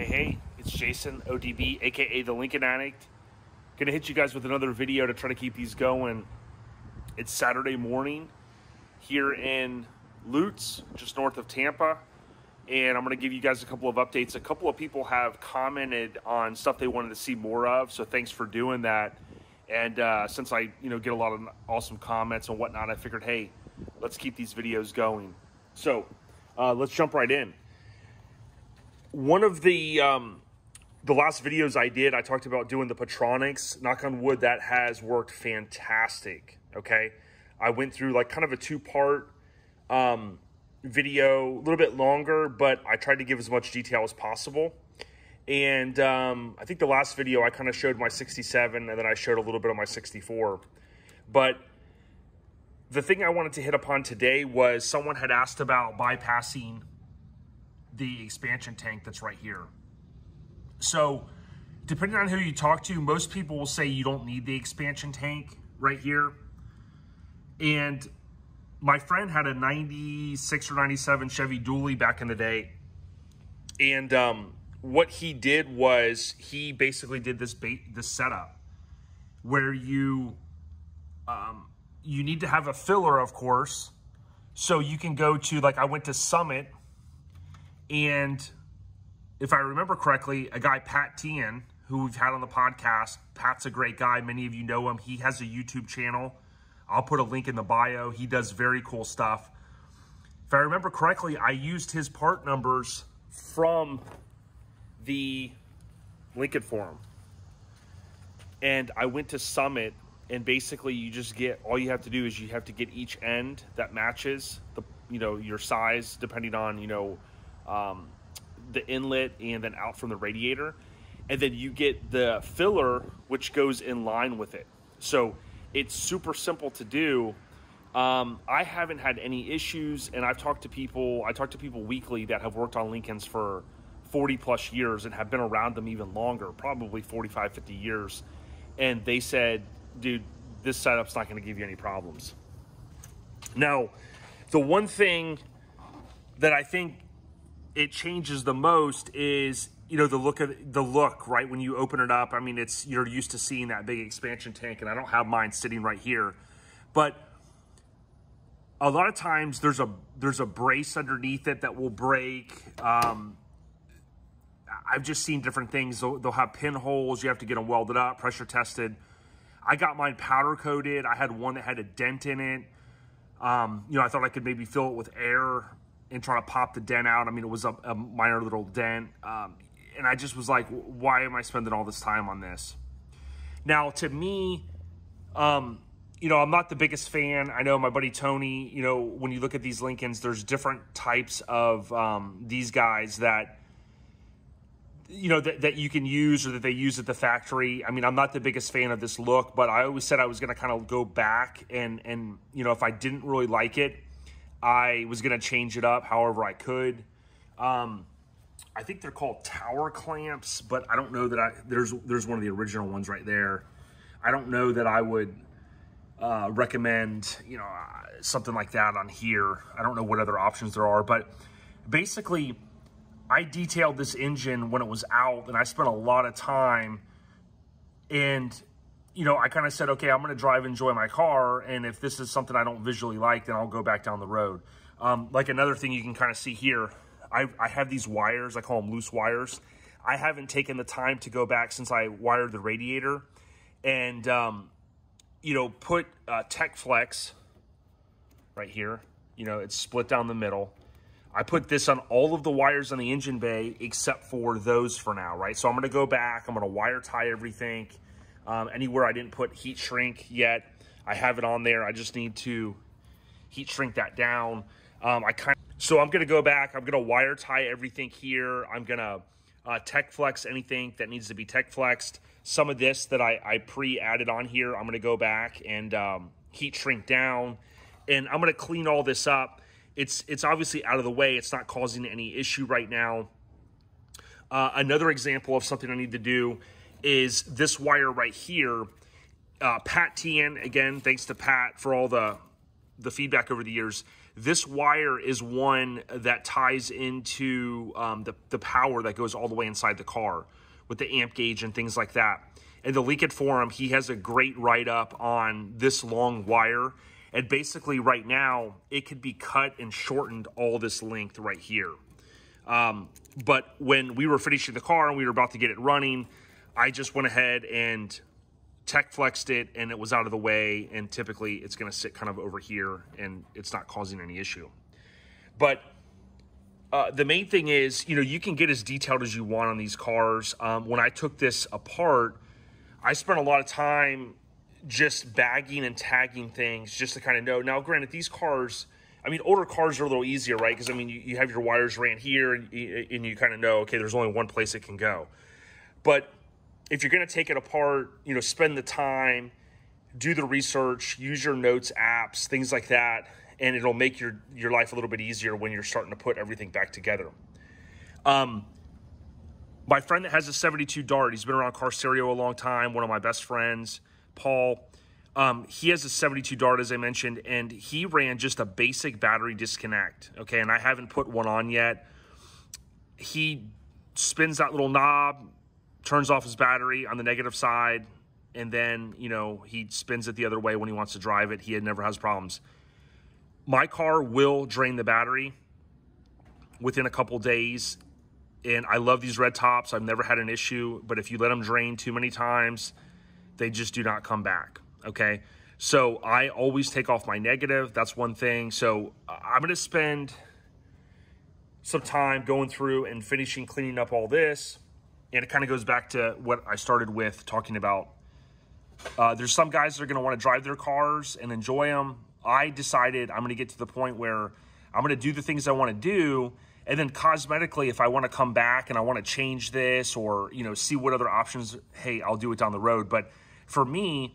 Hey, hey, it's Jason ODB, aka the Lincoln Addict. Gonna hit you guys with another video to try to keep these going. It's Saturday morning here in Lutz, just north of Tampa, and I'm gonna give you guys a couple of updates. A couple of people have commented on stuff they wanted to see more of, so thanks for doing that. And uh, since I, you know, get a lot of awesome comments and whatnot, I figured, hey, let's keep these videos going. So uh, let's jump right in one of the um, the last videos I did, I talked about doing the Pertronix. Knock on wood, that has worked fantastic. Okay, I went through like kind of a two part um, video, a little bit longer, but I tried to give as much detail as possible. And um, I think the last video I kind of showed my 67, and then I showed a little bit of my 64. But the thing I wanted to hit upon today was someone had asked about bypassing the expansion tank that's right here. So depending on who you talk to, most people will say you don't need the expansion tank right here. And my friend had a 96 or 97 Chevy Dually back in the day. And um, what he did was he basically did this bait, this setup where you um, you need to have a filler, of course. So you can go to, like I went to Summit and if I remember correctly, a guy, Pat Tien, who we've had on the podcast, Pat's a great guy. Many of you know him. He has a YouTube channel. I'll put a link in the bio. He does very cool stuff. If I remember correctly, I used his part numbers from the Lincoln Forum. And I went to Summit, and basically you just get, all you have to do is you have to get each end that matches the, you know, your size, depending on, you know, um, the inlet and then out from the radiator. And then you get the filler, which goes in line with it. So it's super simple to do. Um, I haven't had any issues, and I've talked to people, I talk to people weekly that have worked on Lincolns for 40 plus years and have been around them even longer, probably 45, 50 years. And they said, dude, this setup's not going to give you any problems. Now, the one thing that I think it changes the most is you know the look of the look right? When you open it up i mean it's you're used to seeing that big expansion tank and i don't have mine sitting right here. But a lot of times there's a there's a brace underneath it that will break. Um, i've just seen different things. They'll, they'll have pinholes. You have to get them welded up pressure tested. I got mine powder coated. I had one that had a dent in it. Um, you know i thought i could maybe fill it with air and try to pop the dent out. I mean, it was a, a minor little dent. Um, and I just was like, why am I spending all this time on this? Now, to me, um, you know, I'm not the biggest fan. I know my buddy Tony, you know, when you look at these Lincolns, there's different types of um, these guys that, you know, that, that you can use or that they use at the factory. I mean, I'm not the biggest fan of this look, but I always said I was going to kind of go back and, and, you know, if I didn't really like it, I was going to change it up however I could. Um, I think they're called tower clamps, but I don't know that I there's there's one of the original ones right there. I don't know that I would uh, recommend you know uh, something like that on here. I don't know what other options there are, but basically, I detailed this engine when it was out, and I spent a lot of time and you know, I kind of said, okay, I'm going to drive, enjoy my car. And if this is something I don't visually like, then I'll go back down the road. Um, like another thing you can kind of see here, I, I have these wires, I call them loose wires. I haven't taken the time to go back since I wired the radiator and, um, you know, put uh, Tech Flex right here. You know, it's split down the middle. I put this on all of the wires on the engine bay except for those for now, right? So I'm going to go back. I'm going to wire tie everything. Um, anywhere I didn't put heat shrink yet, I have it on there. I just need to heat shrink that down. Um, I kind of, so I'm going to go back. I'm going to wire tie everything here. I'm going to uh, tech flex anything that needs to be tech flexed. Some of this that I, I pre-added on here, I'm going to go back and um, heat shrink down. And I'm going to clean all this up. It's, it's obviously out of the way. It's not causing any issue right now. Uh, another example of something I need to do is this wire right here. Uh, Pat Tien, again, thanks to Pat for all the, the feedback over the years. This wire is one that ties into um, the, the power that goes all the way inside the car with the amp gauge and things like that. In the Lincoln forum, he has a great write up on this long wire. And basically, right now, it could be cut and shortened all this length right here. Um, but when we were finishing the car and we were about to get it running, I just went ahead and tech flexed it and it was out of the way. And typically it's going to sit kind of over here and it's not causing any issue. But uh, the main thing is, you know, you can get as detailed as you want on these cars. Um, when I took this apart, I spent a lot of time just bagging and tagging things just to kind of know. Now, granted, these cars, I mean, older cars are a little easier, right? Because, I mean, you, you, have your wires ran here and, and you kind of know, okay, there's only one place it can go. But if you're going to take it apart, you know, spend the time, do the research, use your notes apps, things like that, and it'll make your your life a little bit easier when you're starting to put everything back together. Um, my friend that has a 72 Dart, he's been around car stereo a long time. One of my best friends, Paul. Um, he has a 72 Dart, as I mentioned, and he ran just a basic battery disconnect. Okay, and I haven't put one on yet. He spins that little knob, turns off his battery on the negative side, and then, you know, he spins it the other way when he wants to drive it. He never has problems. My car will drain the battery within a couple days. And I love these red tops. I've never had an issue. But if you let them drain too many times, they just do not come back. Okay. So I always take off my negative. That's one thing. So I'm going to spend some time going through and finishing cleaning up all this and it kind of goes back to what I started with talking about. Uh, there's some guys that are going to want to drive their cars and enjoy them. I decided I'm going to get to the point where I'm going to do the things I want to do, and then cosmetically, if I want to come back and I want to change this or you know see what other options, hey, I'll do it down the road. But for me,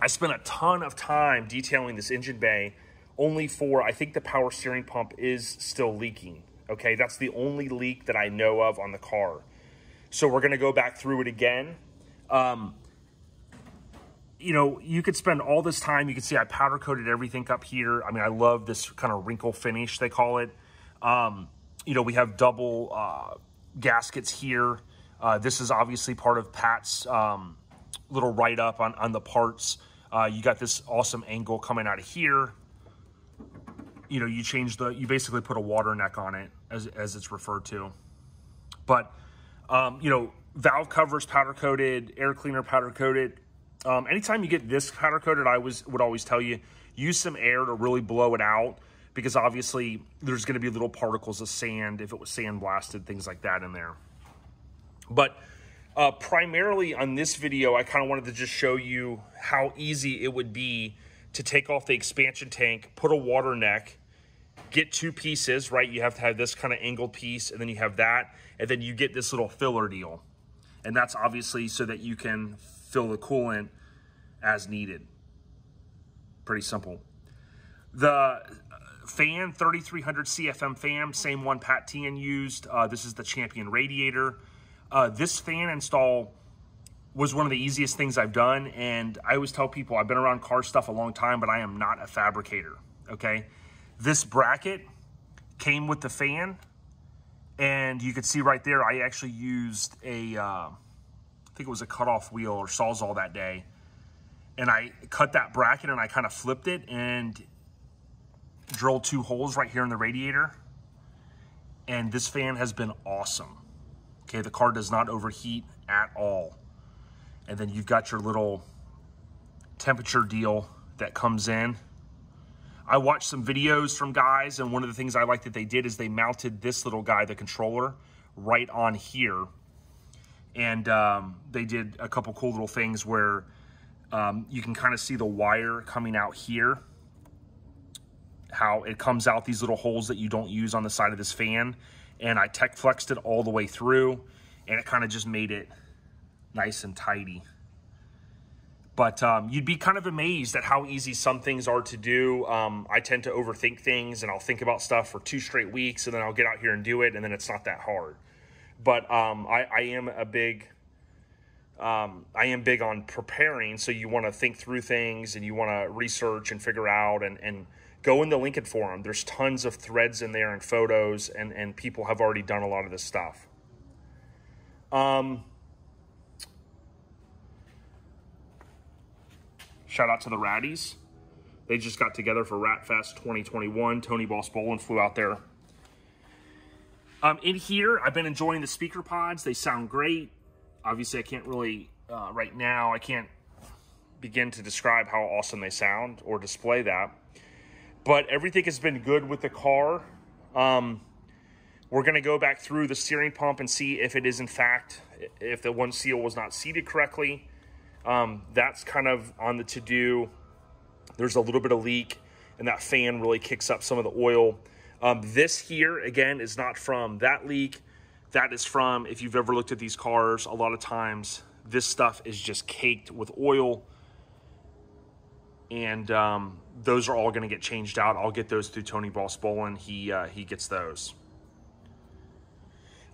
I spent a ton of time detailing this engine bay, only for I think the power steering pump is still leaking. Okay, that's the only leak that I know of on the car. So we're going to go back through it again. Um, you know, you could spend all this time. You can see I powder coated everything up here. I mean, I love this kind of wrinkle finish, they call it. Um, you know, we have double uh, gaskets here. Uh, this is obviously part of Pat's um, little write-up on, on the parts. Uh, you got this awesome angle coming out of here. You know, you change the, you basically put a water neck on it as, as it's referred to. But um, you know, valve covers powder coated, air cleaner powder coated. Um, anytime you get this powder coated, I was would always tell you use some air to really blow it out because obviously there's going to be little particles of sand if it was sand blasted, things like that in there. But uh, primarily on this video, I kind of wanted to just show you how easy it would be to take off the expansion tank, put a water neck, get two pieces, right? You have to have this kind of angled piece, and then you have that, and then you get this little filler deal. And that's obviously so that you can fill the coolant as needed. Pretty simple. The uh, fan, 3300 CFM fan, same one Pat Tian used. Uh, this is the Champion radiator. Uh, this fan install was one of the easiest things I've done. And I always tell people I've been around car stuff a long time, but I am not a fabricator, okay? This bracket came with the fan, and you could see right there, I actually used a, uh, I think it was a cutoff wheel or Sawzall that day, and I cut that bracket and I kind of flipped it and drilled two holes right here in the radiator. And this fan has been awesome. Okay, the car does not overheat at all. And then you've got your little temperature deal that comes in. I watched some videos from guys, and one of the things I like that they did is they mounted this little guy, the controller, right on here. And um, they did a couple cool little things where um, you can kind of see the wire coming out here, how it comes out these little holes that you don't use on the side of this fan. And I tech flexed it all the way through, and it kind of just made it nice and tidy. But um, you'd be kind of amazed at how easy some things are to do. Um, I tend to overthink things and I'll think about stuff for two straight weeks and then I'll get out here and do it and then it's not that hard. But um, I, I, am a big um, I am big on preparing. So you want to think through things and you want to research and figure out and, and go in the Lincoln forum. There's tons of threads in there and photos, and, and people have already done a lot of this stuff. Um, shout out to the Ratties. They just got together for Ratfest 2021. Tony Boss Bolin flew out there. Um, in here, I've been enjoying the speaker pods. They sound great. Obviously, I can't really, uh, right now, I can't begin to describe how awesome they sound or display that. But everything has been good with the car. Um, we're going to go back through the steering pump and see if it is in fact, if the one seal was not seated correctly. Um, that's kind of on the to-do. There's a little bit of leak, and that fan really kicks up some of the oil. Um, this here, again, is not from that leak. That is from, if you've ever looked at these cars, a lot of times this stuff is just caked with oil. And um, those are all going to get changed out. I'll get those through Tony Boss Bolin. He, uh, he gets those.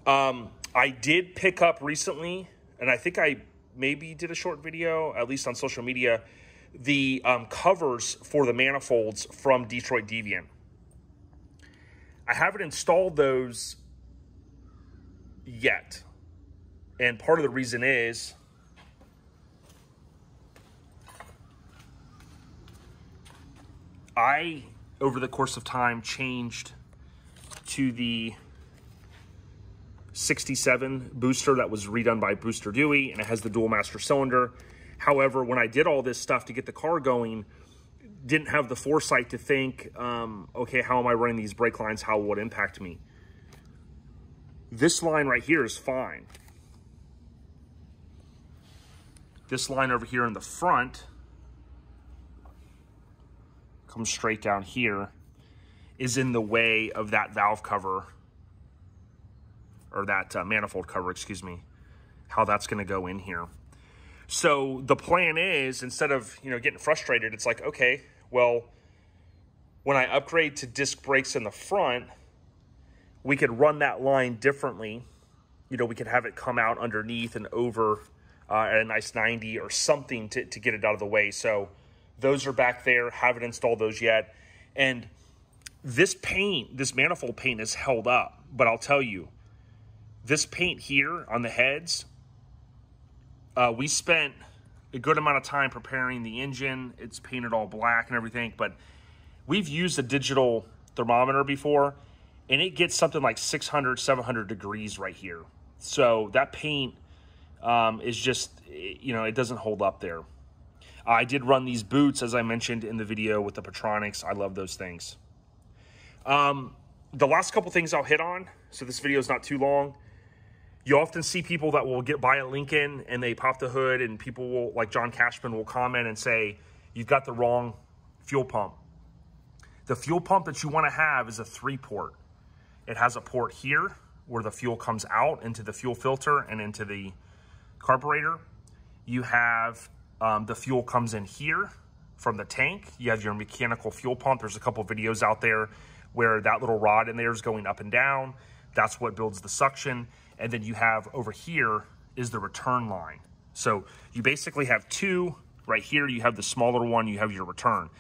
Um, I did pick up recently, and I think I maybe did a short video, at least on social media, the um, covers for the manifolds from Detroit Deviant. I haven't installed those yet. And part of the reason is I, over the course of time, changed to the 67 booster that was redone by Booster Dewey, and it has the dual master cylinder. However, when I did all this stuff to get the car going, didn't have the foresight to think, um, okay, how am I running these brake lines? How will it impact me? This line right here is fine. This line over here in the front comes straight down here is in the way of that valve cover or that uh, manifold cover, excuse me, how that's going to go in here. So the plan is instead of, you know, getting frustrated, it's like, okay, well, when I upgrade to disc brakes in the front, we could run that line differently. You know, we could have it come out underneath and over uh, at a nice 90 or something to, to get it out of the way. So those are back there. Haven't installed those yet. And this paint, this manifold paint is held up. But I'll tell you, this paint here on the heads, uh, we spent a good amount of time preparing the engine. It's painted all black and everything, but we've used a digital thermometer before and it gets something like 600, 700 degrees right here. So that paint um, is just, you know, it doesn't hold up there. I did run these boots, as I mentioned in the video with the Pertronix. I love those things. Um, the last couple things I'll hit on, so this video is not too long, you often see people that will get by a Lincoln and they pop the hood and people will, like John Cashman will comment and say, you've got the wrong fuel pump. The fuel pump that you want to have is a three port. It has a port here where the fuel comes out into the fuel filter and into the carburetor. You have um, the fuel comes in here from the tank. You have your mechanical fuel pump. There's a couple videos out there where that little rod in there is going up and down. That's what builds the suction. And then you have over here is the return line. So you basically have two right here. You have the smaller one, you have your return.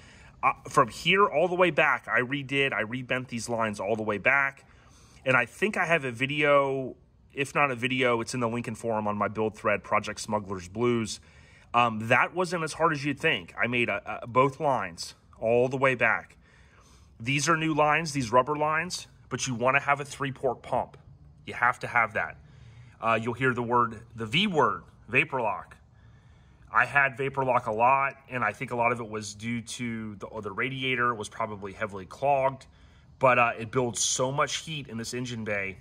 Uh, from here all the way back, I redid, I rebent these lines all the way back. And I think I have a video, if not a video, it's in the Lincoln forum on my build thread, Project Smugglers Blues. Um, that wasn't as hard as you'd think. I made a, a, both lines all the way back. These are new lines, these rubber lines, but you want to have a three-port pump. You have to have that. Uh, you'll hear the word, the V word, vapor lock. I had vapor lock a lot, and I think a lot of it was due to the, the radiator was probably heavily clogged, but uh, it builds so much heat in this engine bay,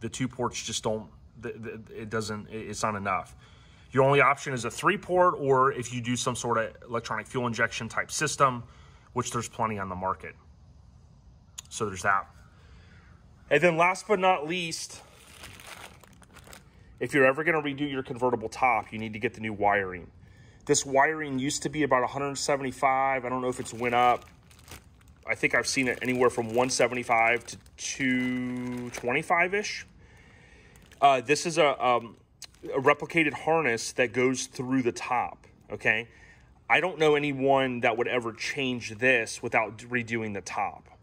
the two ports just don't, it doesn't, it's not enough. Your only option is a three port, or if you do some sort of electronic fuel injection type system, which there's plenty on the market. So there's that. And then last but not least, if you're ever going to redo your convertible top, you need to get the new wiring. This wiring used to be about 175. I don't know if it's went up. I think I've seen it anywhere from 175 to 225-ish. Uh, this is a um, a replicated harness that goes through the top. Okay. I don't know anyone that would ever change this without redoing the top.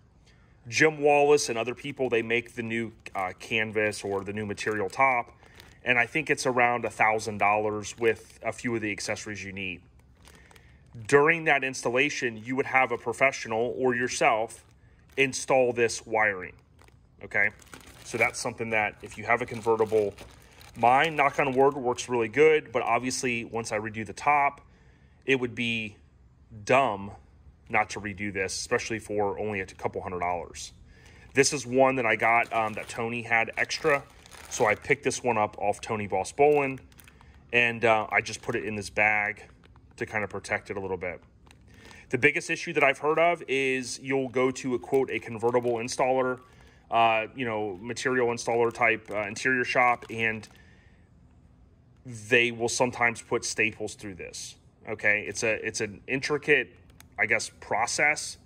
Jim Wallace and other people, they make the new uh, canvas or the new material top, and I think it's around a $1,000 with a few of the accessories you need. During that installation, you would have a professional or yourself install this wiring, okay? So that's something that if you have a convertible, mine, knock on wood, works really good, but obviously once I redo the top, it would be dumb not to redo this, especially for only a couple hundred dollars. This is one that I got um, that Tony had extra. So I picked this one up off Tony Boss Bolin and uh, I just put it in this bag to kind of protect it a little bit. The biggest issue that I've heard of is you'll go to a quote, a convertible installer, uh, you know, material installer type uh, interior shop, and they will sometimes put staples through this. Okay, it's a it's an intricate I guess, process.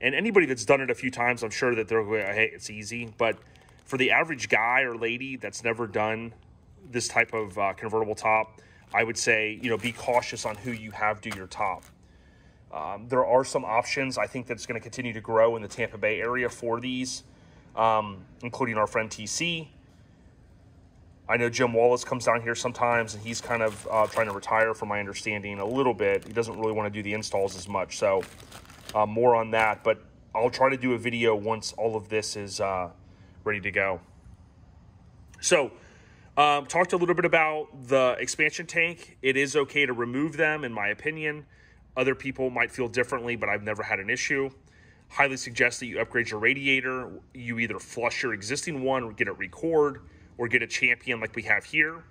And anybody that's done it a few times, I'm sure that they're going, hey, it's easy. But for the average guy or lady that's never done this type of uh, convertible top, I would say, you know, be cautious on who you have do your top. Um, there are some options. I think that's going to continue to grow in the Tampa Bay area for these, um, including our friend TC. I know Jim Wallace comes down here sometimes, and he's kind of uh, trying to retire, from my understanding, a little bit. He doesn't really want to do the installs as much, so uh, more on that. But I'll try to do a video once all of this is uh, ready to go. So, um, talked a little bit about the expansion tank. It is okay to remove them, in my opinion. Other people might feel differently, but I've never had an issue. Highly suggest that you upgrade your radiator. You either flush your existing one or get it record or get a champion like we have here.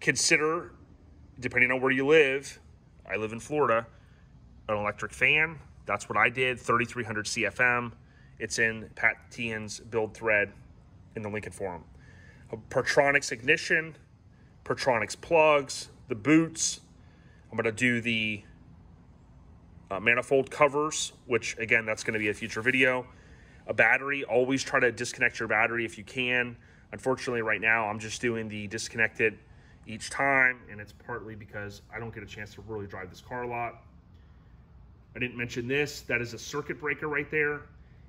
Consider, depending on where you live, I live in Florida, an electric fan. That's what I did, 3300 CFM. It's in Pat Tian's build thread in the Lincoln Forum. A Pertronix ignition, Pertronix plugs, the boots. I'm going to do the uh, manifold covers, which again, that's going to be a future video. A battery, always try to disconnect your battery if you can. Unfortunately, right now, I'm just doing the disconnected each time, and it's partly because I don't get a chance to really drive this car a lot. I didn't mention this. That is a circuit breaker right there,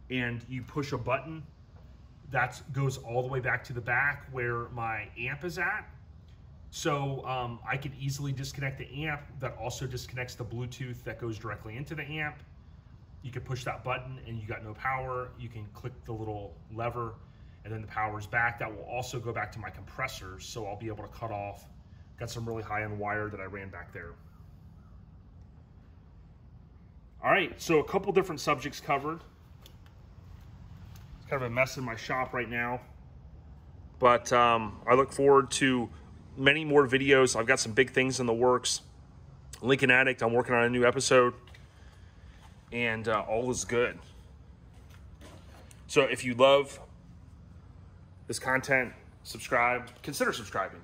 and you push a button. That goes all the way back to the back where my amp is at. So um, I could easily disconnect the amp. That also disconnects the Bluetooth that goes directly into the amp. You can push that button and you got no power. You can click the little lever and then the power's back. That will also go back to my compressors, so I'll be able to cut off. Got some really high-end wire that I ran back there. All right, so a couple different subjects covered. It's kind of a mess in my shop right now, but um, I look forward to many more videos. I've got some big things in the works. Lincoln Addict, I'm working on a new episode, and uh, all is good. So if you love this content, subscribe, consider subscribing.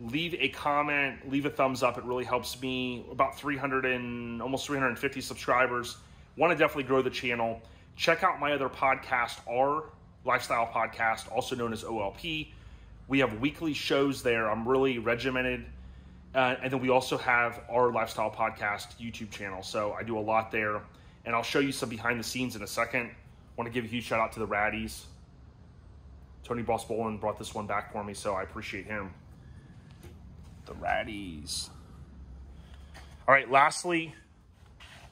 Leave a comment, leave a thumbs up. It really helps me. About 300 and almost 350 subscribers. Want to definitely grow the channel. Check out my other podcast, our lifestyle podcast, also known as OLP. We have weekly shows there. I'm really regimented. Uh, and then we also have our lifestyle podcast YouTube channel. So I do a lot there. And I'll show you some behind the scenes in a second. want to give a huge shout out to the Raddies. Tony Boss Bolin brought this one back for me, so I appreciate him. The Raddies. All right, lastly,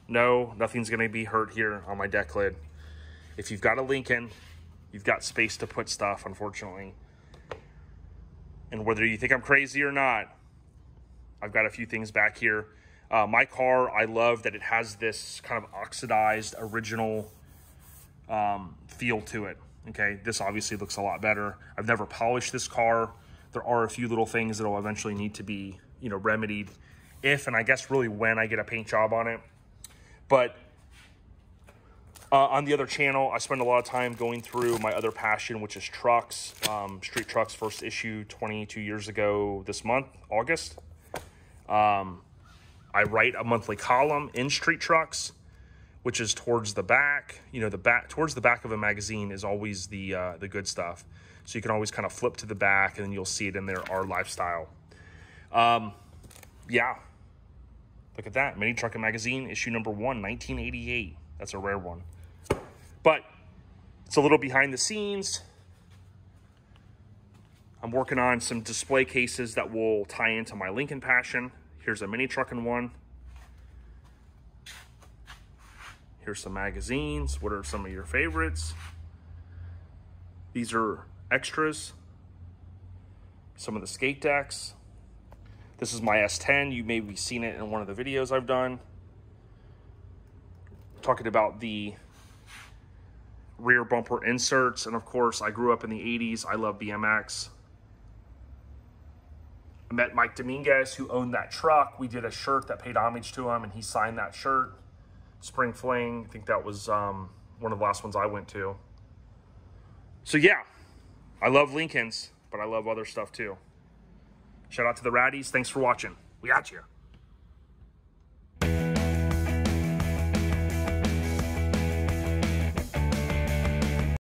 no, nothing's going to be hurt here on my deck lid. If you've got a Lincoln, you've got space to put stuff, unfortunately. And whether you think I'm crazy or not, I've got a few things back here. Uh, my car, I love that it has this kind of oxidized original um, feel to it. Okay, this obviously looks a lot better. I've never polished this car. There are a few little things that will eventually need to be, you know, remedied if, and I guess really when I get a paint job on it. But uh, on the other channel, I spend a lot of time going through my other passion, which is trucks. Um, Street Trucks first issue 22 years ago this month, August. Um, I write a monthly column in Street Trucks which is towards the back. You know, the back towards the back of a magazine is always the uh, the good stuff. So you can always kind of flip to the back and then you'll see it in there, our lifestyle. Um, yeah. Look at that. Mini Trucking Magazine, issue number one, 1988. That's a rare one. But it's a little behind the scenes. I'm working on some display cases that will tie into my Lincoln Passion. Here's a mini trucking one. Here's some magazines. What are some of your favorites? These are extras. Some of the skate decks. This is my S10. You may be seen it in one of the videos I've done. Talking about the rear bumper inserts. And of course, I grew up in the 80s. I love BMX. I met Mike Dominguez, who owned that truck. We did a shirt that paid homage to him, and he signed that shirt. Spring Fling, I think that was um, one of the last ones I went to. So yeah, I love Lincolns, but I love other stuff too. Shout out to the Raddies. Thanks for watching. We got you.